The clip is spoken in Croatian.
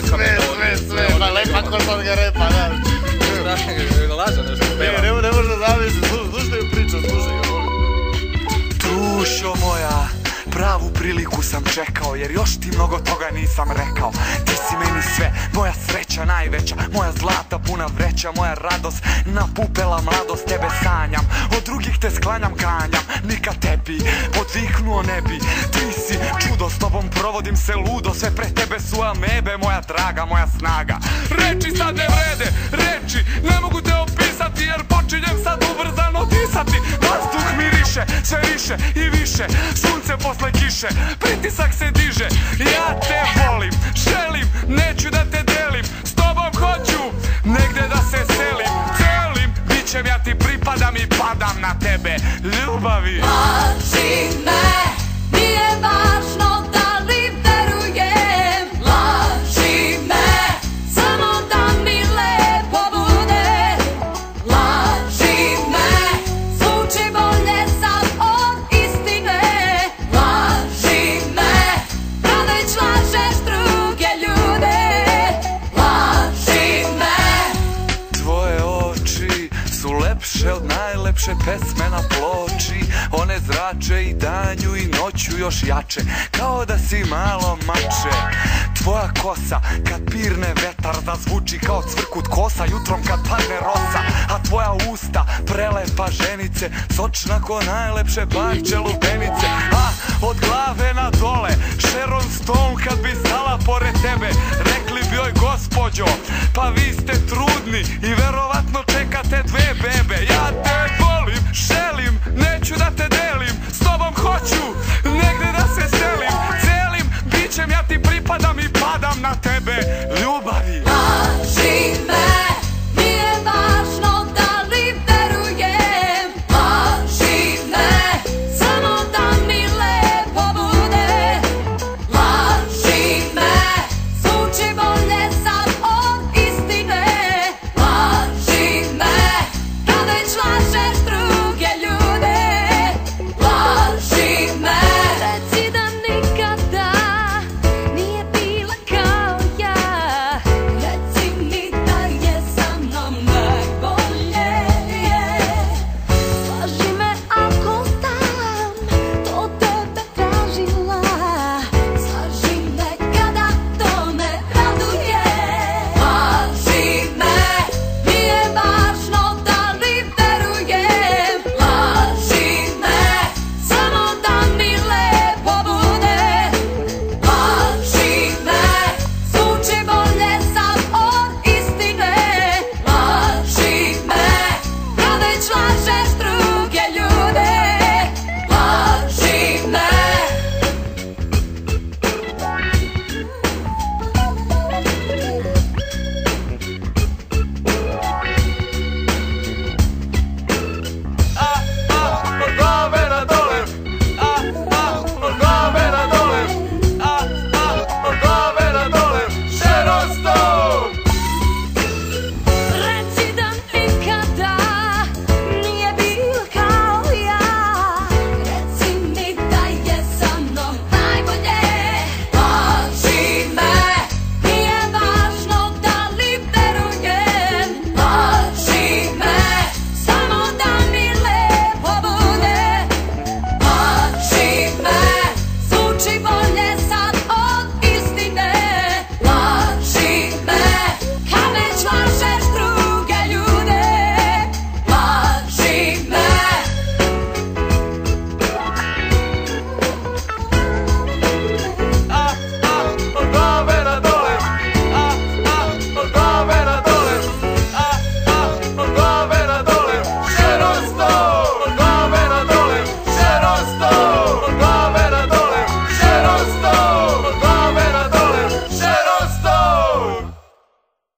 nosa, dlaka Sve, sve, sve, njegov- lepa ko sad ga repa, da. Laže nešto Ne, peva. ne, ne može da zamisli, slušaj, priča, slušaj ga, molim. Dušo moja, pravu priliku sam čekao Jer još ti mnogo toga nisam rekao Ti si meni sve, moja sreća najveća Moja zlata puna vreća, moja radost Napupela mladost, tebe sanjam Od drugih te sklanjam, ganjam Nikad tebi, podviknuo ne bi Ti si čudo, provodim se ludo Sve pre tebe su amebe, moja draga, moja snaga. Reči sad ne vrede, reči Ne mogu te opisati jer počinjem sad ubrzano disati. Vazduh miriše, sve više i više Sunce posle kiše, pritisak se diže. Ja te volim, želim, neću da te delim S tobom hoću, negde da se selim Celim, bit ćem ja ti pripadam i padam na tebe Ljubavi najlepše pesme na ploči One zrače i danju i noću još jače Kao da si malo mače. Tvoja kosa kad pirne vetar zazvuči kao cvrkut kosa Jutrom kad padne rosa A tvoja usta prelepa ženice Sočna ko najlepše banče lubenice. A od glave na dole Sharon Stone kad bi stala pored tebe Rekli bi joj gospođo Pa vi ste trudni i verovatno Bićem ja ti pripadam i padam na tebe Ljubavi.